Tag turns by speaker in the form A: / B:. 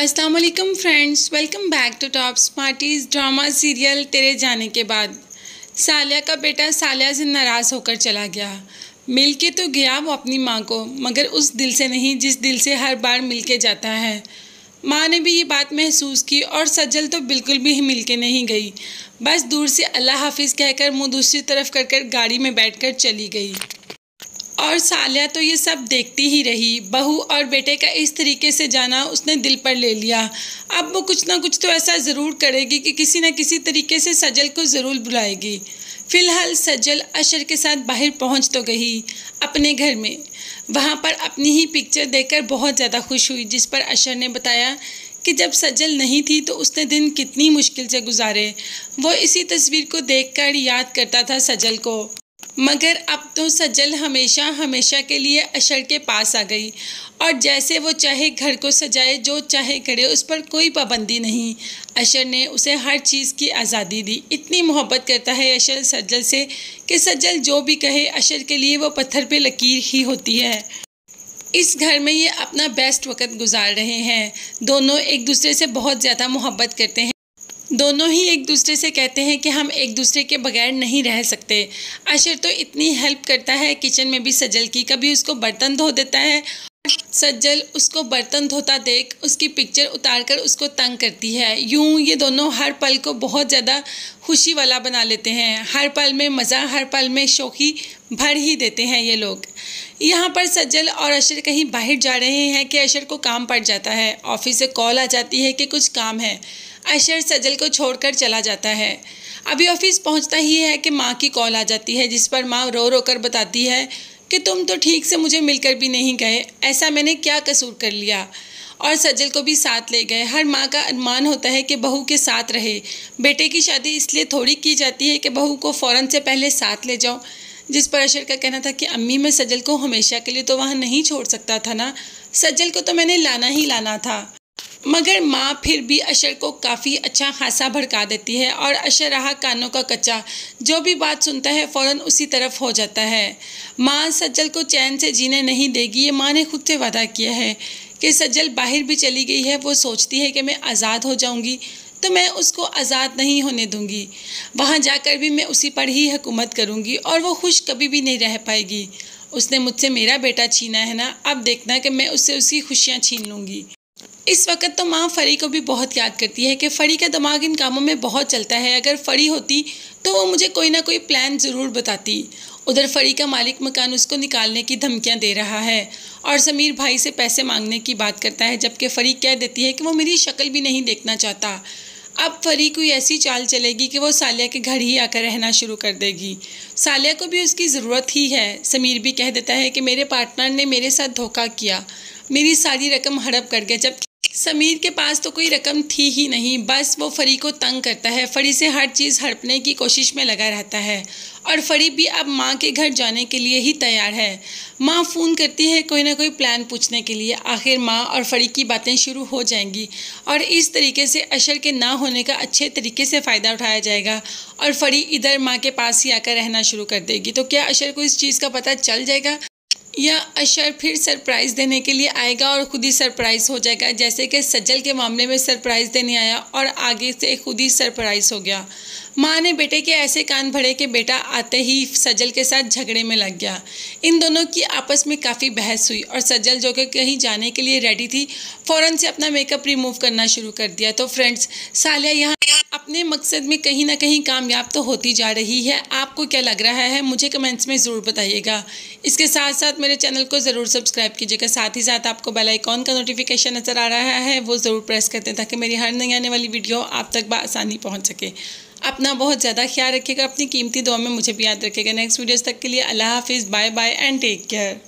A: अस्सलाम वालेकुम friends welcome back to top smarties drama serial तेरे जाने के बाद सालिया का बेटा सालिया से नाराज़ होकर चला गया। मिल के तो गया वो अपनी माँ को, मगर उस दिल से नहीं, जिस दिल से हर बार मिल के जाता है। माँ ने भी ये बात महसूस की और सज्जल तो बिल्कुल भी मिल के नहीं गई। बस दूर से अल्लाह हाफिज़ कहकर मुँह दूसरी तरफ़ कर कर गाड़ी में बैठकर चली गई। और सालिया तो ये सब देखती ही रही। बहू और बेटे का इस तरीके से जाना उसने दिल पर ले लिया। अब वो कुछ ना कुछ तो ऐसा ज़रूर करेगी कि किसी न किसी तरीके से सजल को ज़रूर बुलाएगी। फ़िलहाल सजल अशर के साथ बाहर पहुँच तो गई, अपने घर में। वहाँ पर अपनी ही पिक्चर देखकर बहुत ज़्यादा खुश हुई, जिस पर अशर ने बताया कि जब सजल नहीं थी तो उसने दिन कितनी मुश्किल से गुजारे। वो इसी तस्वीर को देखकर याद करता था सजल को। मगर अब तो सजल हमेशा हमेशा के लिए अशर के पास आ गई और जैसे वो चाहे घर को सजाए, जो चाहे करे, उस पर कोई पाबंदी नहीं। अशर ने उसे हर चीज़ की आज़ादी दी। इतनी मोहब्बत करता है अशर सज्जल से कि सज्जल जो भी कहे, अशर के लिए वो पत्थर पे लकीर ही होती है। इस घर में ये अपना बेस्ट वक्त गुजार रहे हैं। दोनों एक दूसरे से बहुत ज़्यादा मोहब्बत करते हैं। दोनों ही एक दूसरे से कहते हैं कि हम एक दूसरे के बगैर नहीं रह सकते। अशर तो इतनी हेल्प करता है, किचन में भी सजल की, कभी उसको बर्तन धो देता है। सज्जल उसको बर्तन धोता देख, उसकी पिक्चर उतार कर उसको तंग करती है। यूँ ये दोनों हर पल को बहुत ज़्यादा खुशी वाला बना लेते हैं। हर पल में मज़ा, हर पल में शोखी भर ही देते हैं ये लोग। यहाँ पर सज्जल और अशर कहीं बाहर जा रहे हैं कि अशर को काम पड़ जाता है। ऑफ़िस से कॉल आ जाती है कि कुछ काम है। अशर सजल को छोड़कर चला जाता है। अभी ऑफ़िस पहुँचता ही है कि माँ की कॉल आ जाती है, जिस पर माँ रो रो कर बताती है कि तुम तो ठीक से मुझे मिलकर भी नहीं गए, ऐसा मैंने क्या कसूर कर लिया? और सजल को भी साथ ले गए। हर माँ का अनुमान होता है कि बहू के साथ रहे। बेटे की शादी इसलिए थोड़ी की जाती है कि बहू को फ़ौरन से पहले साथ ले जाओ, जिस पर अशर का कहना था कि अम्मी मैं सजल को हमेशा के लिए तो वहाँ नहीं छोड़ सकता था ना? सजल को तो मैंने लाना ही लाना था। मगर माँ फिर भी अशर को काफ़ी अच्छा खासा भड़का देती है और अशर रहा कानों का कच्चा जो भी बात सुनता है फ़ौरन उसी तरफ़ हो जाता है। माँ सज्जल को चैन से जीने नहीं देगी, ये माँ ने खुद से वादा किया है कि सज्जल बाहर भी चली गई है, वो सोचती है कि मैं आज़ाद हो जाऊँगी तो मैं उसको आज़ाद नहीं होने दूँगी। वहाँ जाकर भी मैं उसी पर ही हुकूमत करूँगी और वो खुश कभी भी नहीं रह पाएगी। उसने मुझसे, मेरा बेटा छीना है ना, अब देखना कि मैं उससे उसकी खुशियाँ छीन लूँगी। इस वक्त तो माँ फरी को भी बहुत याद करती है कि फरी का दिमाग इन कामों में बहुत चलता है। अगर फरी होती तो वो मुझे कोई ना कोई प्लान ज़रूर बताती। उधर फरी का मालिक मकान उसको निकालने की धमकियाँ दे रहा है और समीर भाई से पैसे मांगने की बात करता है, जबकि फरी कह देती है कि वो मेरी शक्ल भी नहीं देखना चाहता। अब फरी कोई ऐसी चाल चलेगी कि वो सालिया के घर ही आकर रहना शुरू कर देगी। सालिया को भी उसकी ज़रूरत ही है। समीर भी कह देता है कि मेरे पार्टनर ने मेरे साथ धोखा किया। मेरी सारी रकम हड़प कर गया जब समीर के पास तो कोई रकम थी ही नहीं, बस वो फरी को तंग करता है। फरी से हर चीज़ हड़पने की कोशिश में लगा रहता है और फरी भी अब माँ के घर जाने के लिए ही तैयार है। माँ फ़ोन करती है कोई ना कोई प्लान पूछने के लिए। आखिर माँ और फरी की बातें शुरू हो जाएँगी और इस तरीके से अशर के ना होने का अच्छे तरीके से फ़ायदा उठाया जाएगा और फरी इधर माँ के पास ही आकर रहना शुरू कर देगी। तो क्या अशर को इस चीज़ का पता चल जाएगा? या अशर फिर सरप्राइज़ देने के लिए आएगा और ख़ुद ही सरप्राइज़ हो जाएगा। जैसे कि सज्जल के मामले में सरप्राइज़ देने आया और आगे से खुद ही सरप्राइज़ हो गया। माँ ने बेटे के ऐसे कान भरे कि बेटा आते ही सज्जल के साथ झगड़े में लग गया। इन दोनों की आपस में काफ़ी बहस हुई और सज्जल जो कि कहीं जाने के लिए रेडी थी, फ़ौरन से अपना मेकअप रिमूव करना शुरू कर दिया। तो फ्रेंड्स सालिया यहाँ अपने मकसद में कहीं ना कहीं कामयाब तो होती जा रही है। आपको क्या लग रहा है? मुझे कमेंट्स में ज़रूर बताइएगा। इसके साथ साथ मेरे चैनल को ज़रूर सब्सक्राइब कीजिएगा। साथ ही साथ आपको बेल आइकॉन का नोटिफिकेशन नज़र आ रहा है, वो ज़रूर प्रेस करते हैं ताकि मेरी हर नई आने वाली वीडियो आप तक बसानी पहुँच सके। अपना बहुत ज़्यादा ख्याल रखिएगा। अपनी कीमती दुआ में मुझे भी याद रखिएगा। नेक्स्ट वीडियोज़ तक के लिए अल्लाह हाफिज़ bye bye and take care.